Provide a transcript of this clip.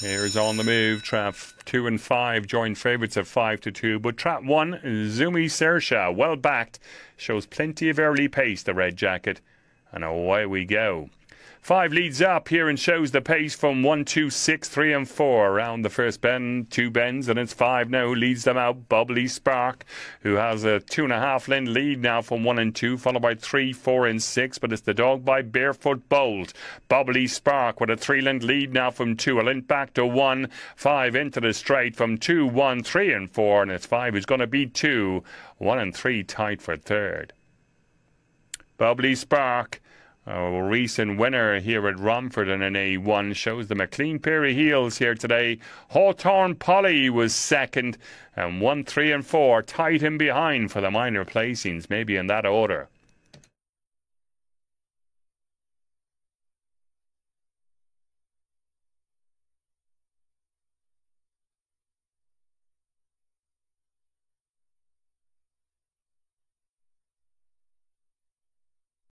Here's on the move. Trap two and five joint favourites at five to two, but trap one, Zumi Sersha, well backed, shows plenty of early pace. The red jacket, and away we go. Five leads up here and shows the pace from one, two, six, three, and four around the first bend, two bends, and it's five now. Leads them out. Bubbly Spark, who has a two and a half length lead now from one and two, followed by three, four, and six. But it's the dog by Barefoot Bold. Bubbly Spark with a three length lead now from two, a length back to one, five into the straight from two, one, three, and four, and it's five is going to beat two, one and three tight for third. Bubbly Spark a recent winner here at Romford in an A1 shows them a clean pair of heels here today. Hawthorne Polly was second, and 1, 3, and 4 tied him behind for the minor placings, maybe in that order.